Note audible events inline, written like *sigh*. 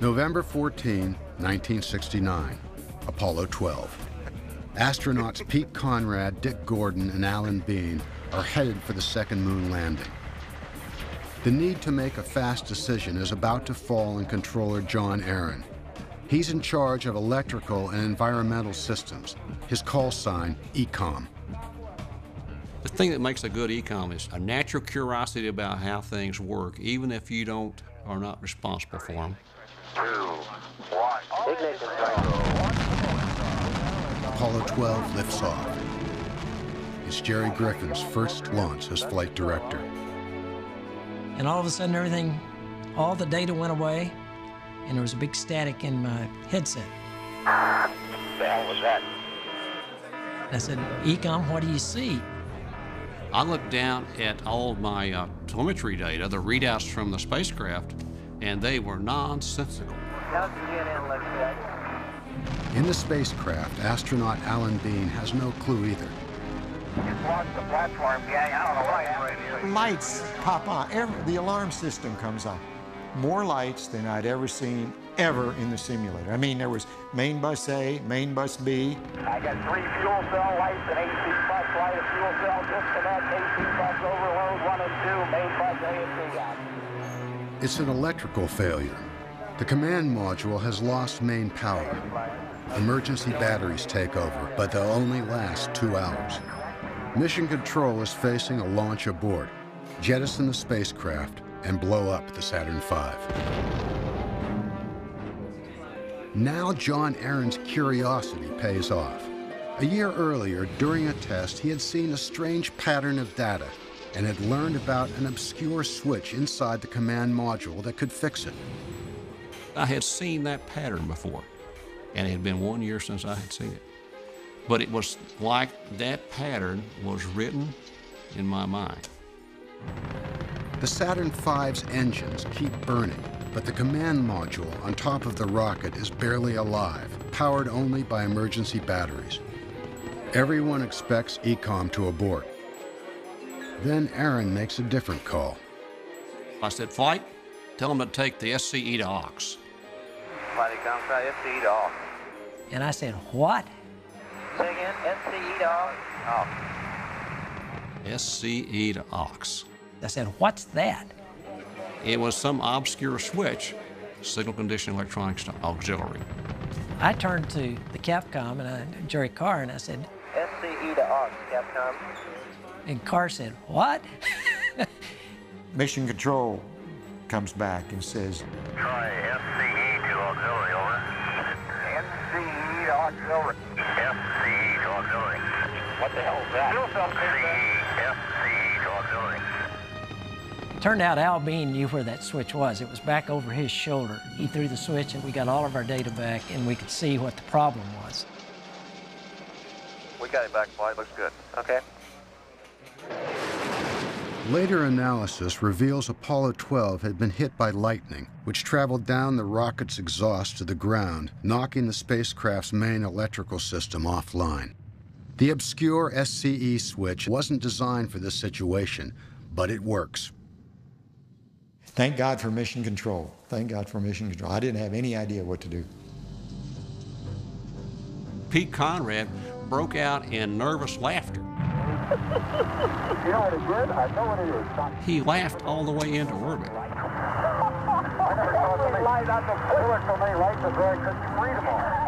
November 14, 1969, Apollo 12. Astronauts Pete Conrad, Dick Gordon, and Alan Bean are headed for the second moon landing. The need to make a fast decision is about to fall on controller John Aaron. He's in charge of electrical and environmental systems. His call sign, EECOM. The thing that makes a good EECOM is a natural curiosity about how things work, even if you don't are not responsible for them. Two, one. Ignition Apollo 12 lifts off. It's Jerry Griffin's first launch as flight director. And all of a sudden, everything, all the data went away, and there was a big static in my headset. What The hell was that? I said, EECOM, what do you see? I looked down at all my uh, telemetry data, the readouts from the spacecraft, and they were nonsensical. In the spacecraft, astronaut Alan Bean has no clue either. Just lost the platform, gang. I don't know why it's Lights pop on. Every, the alarm system comes on. More lights than I'd ever seen ever in the simulator. I mean, there was main bus A, main bus B. I got three fuel cell lights, an AC bus light, a fuel cell disconnect, AC bus overload, one and two, main bus A and B out. It's an electrical failure. The command module has lost main power. Emergency batteries take over, but they'll only last two hours. Mission Control is facing a launch abort, jettison the spacecraft, and blow up the Saturn V. Now John Aaron's curiosity pays off. A year earlier, during a test, he had seen a strange pattern of data and had learned about an obscure switch inside the command module that could fix it. I had seen that pattern before, and it had been one year since I had seen it. But it was like that pattern was written in my mind. The Saturn V's engines keep burning, but the command module on top of the rocket is barely alive, powered only by emergency batteries. Everyone expects EECOM to abort. Then Aaron makes a different call. I said, Flight, tell them to take the SCE to AUX. Flight comes out, SCE to off. And I said, What? Say again, SCE to off. Off. SCE E to AUX. I said, What's that? It was some obscure switch, signal conditioning electronics to auxiliary. I turned to the Capcom and I, Jerry Carr and I said, SCE to off, Capcom. And Carr said, What? *laughs* Mission Control comes back and says, Try SCE to auxiliary, over. NCE to auxiliary. SCE to auxiliary. What the hell is that? Fuel cell SCE, SCE to auxiliary. Turned out Al Bean knew where that switch was. It was back over his shoulder. He threw the switch and we got all of our data back and we could see what the problem was. We got it back, flight. Looks good. Okay. Later analysis reveals Apollo 12 had been hit by lightning, which traveled down the rocket's exhaust to the ground, knocking the spacecraft's main electrical system offline. The obscure SCE switch wasn't designed for this situation, but it works. Thank God for Mission Control. Thank God for Mission Control. I didn't have any idea what to do. Pete Conrad broke out in nervous laughter. You know what it? I know what it is. He laughed all the way into orbit. I never saw somebody light up the pillar so many lights before I couldn't read them all.